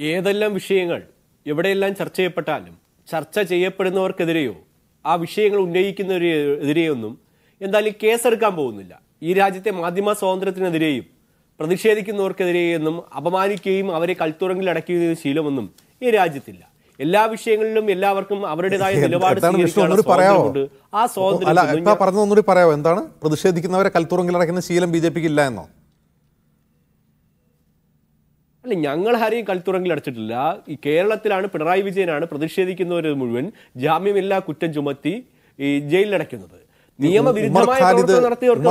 ഏതെല്ലാം വിഷയങ്ങൾ എവിടെയെല്ലാം ചർച്ച ചെയ്യപ്പെട്ടാലും ചർച്ച ചെയ്യപ്പെടുന്നവർക്കെതിരെയോ ആ വിഷയങ്ങൾ ഉന്നയിക്കുന്നവരെതിരെയൊന്നും എന്തായാലും കേസെടുക്കാൻ പോകുന്നില്ല. ഈ രാജ്യത്തെ മാധ്യമ സ്വാതന്ത്ര്യത്തിനെതിരെയും പ്രതിഷേധിക്കുന്നവർക്കെതിരെയൊന്നും അപമാനിക്കുകയും അവരെ കൽത്തുറങ്ങിൽ അടയ്ക്കുകയും ശീലമൊന്നും ഈ രാജ്യത്തില്ല. എല്ലാ വിഷയങ്ങളിലും എല്ലാവർക്കും അവരുടേതായ നിലപാട് ആ സ്വാതന്ത്ര്യം പറയാമോ എന്താണ്? പ്രതിഷേധിക്കുന്നവരെ കൽത്തുറങ്ങിൽ അടയ്ക്കുന്ന ശീലം ബി ജെ പിക്ക് ഇല്ല എന്നോ? അല്ല ഞങ്ങൾ ആരെയും കൽത്തുറങ്കിൽ അടച്ചിട്ടില്ല. ഈ കേരളത്തിലാണ് പിണറായി വിജയനാണ് പ്രതിഷേധിക്കുന്നവർ മുഴുവൻ ജാമ്യമില്ലാ കുറ്റം ചുമത്തി ഈ ജയിലിലടയ്ക്കുന്നത്. നിയമവിരുദ്ധമായ പ്രവർത്തനം നടത്തിയവർക്ക്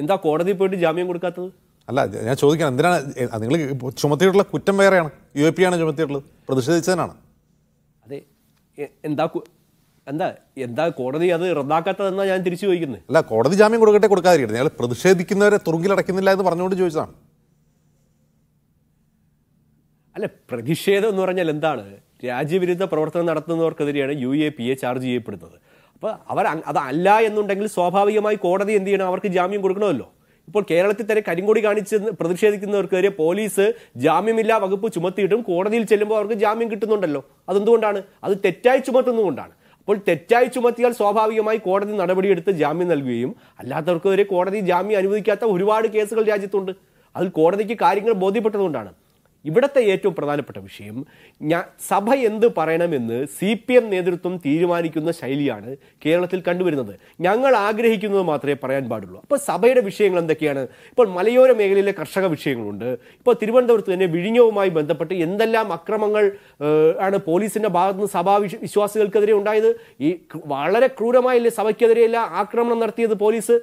എന്താ കോടതി പോയിട്ട് ജാമ്യം കൊടുക്കാത്തത്? അല്ല ഞാൻ ചോദിക്കാൻ എന്തിനാണ് നിങ്ങൾ ചുമത്തിയിട്ടുള്ള കുറ്റം വേറെയാണ്. യു എ പി ആണ് ചുമത്തിയിട്ടുള്ളത് പ്രതിഷേധിച്ചതിനാണ്. അതെ എന്താ എന്താ എന്താ കോടതി അത് റദ്ദാക്കാത്തതെന്നാ ഞാൻ തിരിച്ചു ചോദിക്കുന്നത്? അല്ല കോടതി ജാമ്യം കൊടുക്കട്ടെ കൊടുക്കാതിരിക്കട്ടെ. ഞങ്ങൾ പ്രതിഷേധിക്കുന്നവരെ തുറുങ്കിലടയ്ക്കുന്നില്ല എന്ന് പറഞ്ഞുകൊണ്ട് ചോദിച്ചതാണ്. അല്ല പ്രതിഷേധം എന്ന് പറഞ്ഞാൽ എന്താണ്? രാജ്യവിരുദ്ധ പ്രവർത്തനം നടത്തുന്നവർക്കെതിരെയാണ് U A P A charge ചെയ്യപ്പെടുന്നത്. അപ്പോൾ അവർ അതല്ല എന്നുണ്ടെങ്കിൽ സ്വാഭാവികമായി കോടതി എന്ത് ചെയ്യണം? അവർക്ക് ജാമ്യം കൊടുക്കണമല്ലോ. ഇപ്പോൾ കേരളത്തിൽ തന്നെ കരിങ്കൊടി കാണിച്ച് പ്രതിഷേധിക്കുന്നവർക്കെതിരെ പോലീസ് ജാമ്യമില്ലാ വകുപ്പ് ചുമത്തിയിട്ടും കോടതിയിൽ ചെല്ലുമ്പോൾ അവർക്ക് ജാമ്യം കിട്ടുന്നുണ്ടല്ലോ. അതെന്തുകൊണ്ടാണ്? അത് തെറ്റായി ചുമത്തുന്നതുകൊണ്ടാണ്. അപ്പോൾ തെറ്റായി ചുമത്തിയാൽ സ്വാഭാവികമായി കോടതി നടപടിയെടുത്ത് ജാമ്യം നൽകുകയും അല്ലാത്തവർക്കെതിരെ കോടതി ജാമ്യം അനുവദിക്കാത്ത ഒരുപാട് കേസുകൾ രാജ്യത്തുണ്ട്. അതിൽ കോടതിക്ക് കാര്യങ്ങൾ ബോധ്യപ്പെട്ടതുകൊണ്ടാണ്. ഇവിടുത്തെ ഏറ്റവും പ്രധാനപ്പെട്ട വിഷയം ഞാൻ സഭ എന്ത് പറയണമെന്ന് സി പി എം നേതൃത്വം തീരുമാനിക്കുന്ന ശൈലിയാണ് കേരളത്തിൽ കണ്ടുവരുന്നത്. ഞങ്ങൾ ആഗ്രഹിക്കുന്നത് മാത്രമേ പറയാൻ പാടുള്ളൂ. അപ്പോൾ സഭയുടെ വിഷയങ്ങൾ എന്തൊക്കെയാണ്? ഇപ്പോൾ മലയോര മേഖലയിലെ കർഷക വിഷയങ്ങളുണ്ട്. ഇപ്പോൾ തിരുവനന്തപുരത്ത് തന്നെ വിഴിഞ്ഞവുമായി ബന്ധപ്പെട്ട് എന്തെല്ലാം അക്രമങ്ങൾ ആണ് പോലീസിന്റെ ഭാഗത്തുനിന്ന് സഭാ വിശ്വ- വിശ്വാസികൾക്കെതിരെ ഉണ്ടായത്? ഈ വളരെ ക്രൂരമായില്ലേ സഭയ്ക്കെതിരെയല്ല ആക്രമണം നടത്തിയത് പോലീസ്?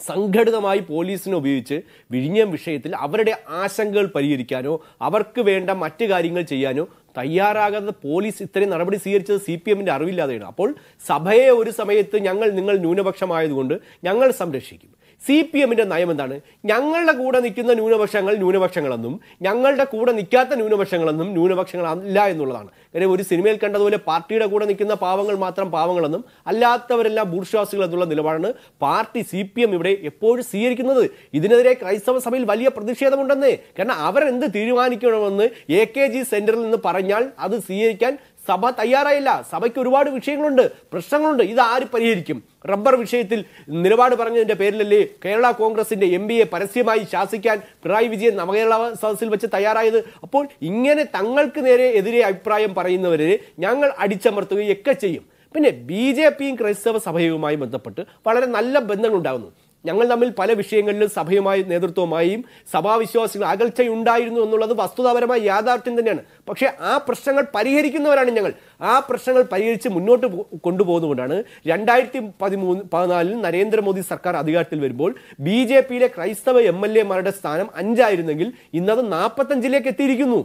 സംഘടിതമായി പോലീസിനെ ഉപയോഗിച്ച് വിഴിഞ്ഞം വിഷയത്തിൽ അവരുടെ ആശങ്കകൾ പരിഹരിക്കാനോ അവർക്ക് വേണ്ട മറ്റ് കാര്യങ്ങൾ ചെയ്യാനോ തയ്യാറാകാതെ പോലീസ് ഇത്രയും നടപടി സ്വീകരിച്ചത് സി പി എമ്മിന്റെ അറിവില്ലാതെയാണ്. അപ്പോൾ സഭയെ ഒരു സമയത്ത് ഞങ്ങൾ നിങ്ങൾ ന്യൂനപക്ഷമായതുകൊണ്ട് ഞങ്ങൾ സംരക്ഷിക്കും. സി പി എമ്മിന്റെ നയം എന്താണ്? ഞങ്ങളുടെ കൂടെ നിൽക്കുന്ന ന്യൂനപക്ഷങ്ങൾ ന്യൂനപക്ഷങ്ങളെന്നും ഞങ്ങളുടെ കൂടെ നിൽക്കാത്ത ന്യൂനപക്ഷങ്ങളെന്നും ന്യൂനപക്ഷങ്ങളല്ല എന്നുള്ളതാണ്. കാര്യം ഒരു സിനിമയിൽ കണ്ടതുപോലെ പാർട്ടിയുടെ കൂടെ നിൽക്കുന്ന പാവങ്ങൾ മാത്രം പാവങ്ങളെന്നും അല്ലാത്തവരെല്ലാം ബൂർഷ്വാസികൾ എന്നുള്ള നിലപാടാണ് പാർട്ടി സി പി എം ഇവിടെ എപ്പോഴും സ്വീകരിക്കുന്നത്. ഇതിനെതിരെ ക്രൈസ്തവ സഭയിൽ വലിയ പ്രതിഷേധമുണ്ടെന്ന്. കാരണം അവരെന്ത് തീരുമാനിക്കണമെന്ന് എ കെ ജി സെന്ററിൽ നിന്ന് പറഞ്ഞാൽ അത് സ്വീകരിക്കാൻ സഭ തയ്യാറായില്ല. സഭയ്ക്ക് ഒരുപാട് വിഷയങ്ങളുണ്ട് പ്രശ്നങ്ങളുണ്ട്. ഇത് ആര് പരിഹരിക്കും? റബ്ബർ വിഷയത്തിൽ നിലപാട് പറഞ്ഞതിന്റെ പേരിലല്ലേ കേരള കോൺഗ്രസിന്റെ എം പിയെ പരസ്യമായി ശാസിക്കാൻ പിണറായി വിജയൻ നവകേരള സദസ്സിൽ വെച്ച് തയ്യാറായത്? അപ്പോൾ ഇങ്ങനെ തങ്ങൾക്ക് നേരെ എതിരെ അഭിപ്രായം പറയുന്നവരെ ഞങ്ങൾ അടിച്ചമർത്തുകയൊക്കെ ചെയ്യും. പിന്നെ ബി ജെ പിയും ക്രൈസ്തവ സഭയുമായി ബന്ധപ്പെട്ട് വളരെ നല്ല ബന്ധങ്ങളുണ്ടാകുന്നു ഞങ്ങൾ തമ്മിൽ പല വിഷയങ്ങളിലും സഭയുമായി നേതൃത്വവുമായും സഭാവിശ്വാസികൾ അകൽച്ചയുണ്ടായിരുന്നു എന്നുള്ളത് വസ്തുതാപരമായ യാഥാർത്ഥ്യം തന്നെയാണ്. പക്ഷേ ആ പ്രശ്നങ്ങൾ പരിഹരിക്കുന്നവരാണ് ഞങ്ങൾ. ആ പ്രശ്നങ്ങൾ പരിഹരിച്ച് മുന്നോട്ട് കൊണ്ടുപോകുന്നതുകൊണ്ടാണ് രണ്ടായിരത്തി പതിമൂന്ന് പതിനാലിൽ നരേന്ദ്രമോദി സർക്കാർ അധികാരത്തിൽ വരുമ്പോൾ ബി ജെ പിയിലെ ക്രൈസ്തവ എം എൽ എമാരുടെ സ്ഥാനം അഞ്ചായിരുന്നെങ്കിൽ ഇന്നത് നാൽപ്പത്തഞ്ചിലേക്ക് എത്തിയിരിക്കുന്നു.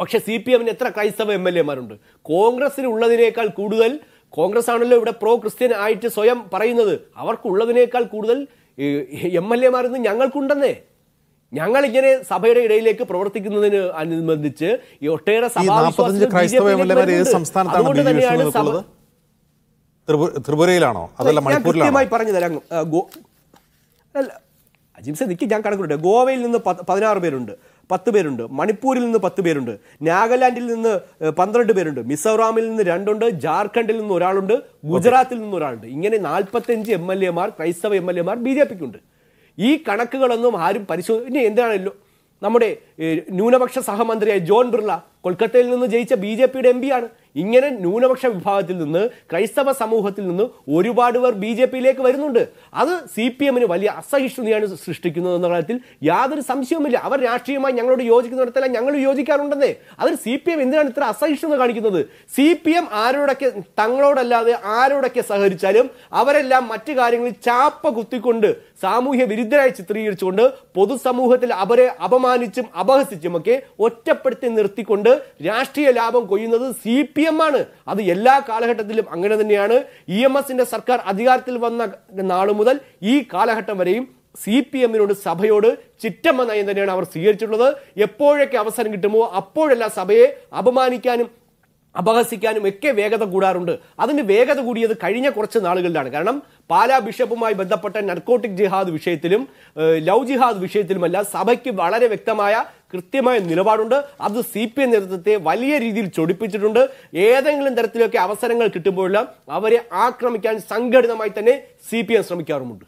പക്ഷേ സി പി എമ്മിന് എത്ര ക്രൈസ്തവ എം എൽ എമാരുണ്ട് കോൺഗ്രസിന് ഉള്ളതിനേക്കാൾ കൂടുതൽ കോൺഗ്രസ് ആണല്ലോ ഇവിടെ പ്രോ ക്രിസ്ത്യൻ ആയിട്ട് സ്വയം പറയുന്നത്. അവർക്കുള്ളതിനേക്കാൾ കൂടുതൽ എം എൽ എമാരെന്ന് ഞങ്ങൾക്കുണ്ടെന്നേ. ഞങ്ങൾ ഇങ്ങനെ സഭയുടെ ഇടയിലേക്ക് പ്രവർത്തിക്കുന്നതിന് അനുബന്ധിച്ച് ഈ ഒട്ടേറെ ത്രിപു- ത്രിപുരയിലാണോ അതല്ല കൃത്യമായി പറഞ്ഞു തരാം. അജിംസെ നിക്ക് ഞാൻ കണക്കുണ്ട് ഗോവയിൽ നിന്ന് പതിനാറ് പേരുണ്ട്. പത്ത് പേരുണ്ട്. മണിപ്പൂരിൽ നിന്ന് പത്ത് പേരുണ്ട്. നാഗാലാൻഡിൽ നിന്ന് പന്ത്രണ്ട് പേരുണ്ട്. മിസോറാമിൽ നിന്ന് രണ്ടുണ്ട്. ജാർഖണ്ഡിൽ നിന്ന് ഒരാളുണ്ട്. ഗുജറാത്തിൽ നിന്ന് ഒരാളുണ്ട്. ഇങ്ങനെ നാൽപ്പത്തഞ്ച് എം എൽ എമാർ ക്രൈസ്തവ എം എൽ എമാർ ബി ജെ പിക്കുണ്ട്. ഈ കണക്കുകളൊന്നും ആരും പരിശോധന ഇനി എന്താണല്ലോ നമ്മുടെ ന്യൂനപക്ഷ സഹമന്ത്രിയായ ജോൺ ബിർള കൊൽക്കത്തയിൽ നിന്ന് ജയിച്ച ബി ജെ പിയുടെ എം പിയാണ് ഇങ്ങനെ ന്യൂനപക്ഷ വിഭാഗത്തിൽ നിന്ന് ക്രൈസ്തവ സമൂഹത്തിൽ നിന്ന് ഒരുപാട് പേർ ബി ജെ പിയിലേക്ക് വരുന്നുണ്ട്. അത് സി പി എമ്മിന് വലിയ അസഹിഷ്ണുതയാണ് സൃഷ്ടിക്കുന്നത് എന്ന കാര്യത്തിൽ യാതൊരു സംശയവുമില്ല. അവർ രാഷ്ട്രീയമായി ഞങ്ങളോട് യോജിക്കുന്നിടത്തെല്ലാം ഞങ്ങൾ യോജിക്കാറുണ്ടെന്നേ. അതിൽ സി പി എം എന്തിനാണ് ഇത്ര അസഹിഷ്ണുത കാണിക്കുന്നത്? സി പി എം ആരോടൊക്കെ തങ്ങളോടല്ലാതെ ആരോടൊക്കെ സഹകരിച്ചാലും അവരെല്ലാം മറ്റു കാര്യങ്ങളിൽ ചാപ്പ കുത്തിക്കൊണ്ട് സാമൂഹ്യ വിരുദ്ധരായി ചിത്രീകരിച്ചുകൊണ്ട് പൊതുസമൂഹത്തിൽ അവരെ അപമാനിച്ചും അപഹസിച്ചുമൊക്കെ ഒറ്റപ്പെടുത്തി നിർത്തിക്കൊണ്ട് രാഷ്ട്രീയ ലാഭം കൊയ്യുന്നത് സി പി എം ആണ്. അത് എല്ലാ കാലഘട്ടത്തിലും അങ്ങനെ തന്നെയാണ്. ഇ എം എസിന്റെ സർക്കാർ അധികാരത്തിൽ വന്ന നാളു മുതൽ ഈ കാലഘട്ടം വരെയും സി പി എമ്മിനോട് സഭയോട് ചിറ്റമ്മ നയം തന്നെയാണ് അവർ സ്വീകരിച്ചിട്ടുള്ളത്. എപ്പോഴൊക്കെ അവസരം കിട്ടുമോ അപ്പോഴെല്ലാം സഭയെ അപമാനിക്കാനും അപഹസിക്കാനും ഒക്കെ വേഗത കൂടാറുണ്ട്. അതിന് വേഗത കൂടിയത് കഴിഞ്ഞ കുറച്ച് നാളുകളിലാണ്. കാരണം പാലാ ബിഷപ്പുമായി ബന്ധപ്പെട്ട നർക്കോട്ടിക് ജിഹാദ് വിഷയത്തിലും ലവ് ജിഹാദ് വിഷയത്തിലുമല്ല സഭയ്ക്ക് വളരെ വ്യക്തമായ കൃത്യമായ നിലപാടുണ്ട്. അത് സി പി എം നേതൃത്വത്തെ വലിയ രീതിയിൽ ചൊടിപ്പിച്ചിട്ടുണ്ട്. ഏതെങ്കിലും തരത്തിലൊക്കെ അവസരങ്ങൾ കിട്ടുമ്പോഴെല്ലാം അവരെ ആക്രമിക്കാൻ സംഘടിതമായി തന്നെ സി പി ശ്രമിക്കാറുമുണ്ട്.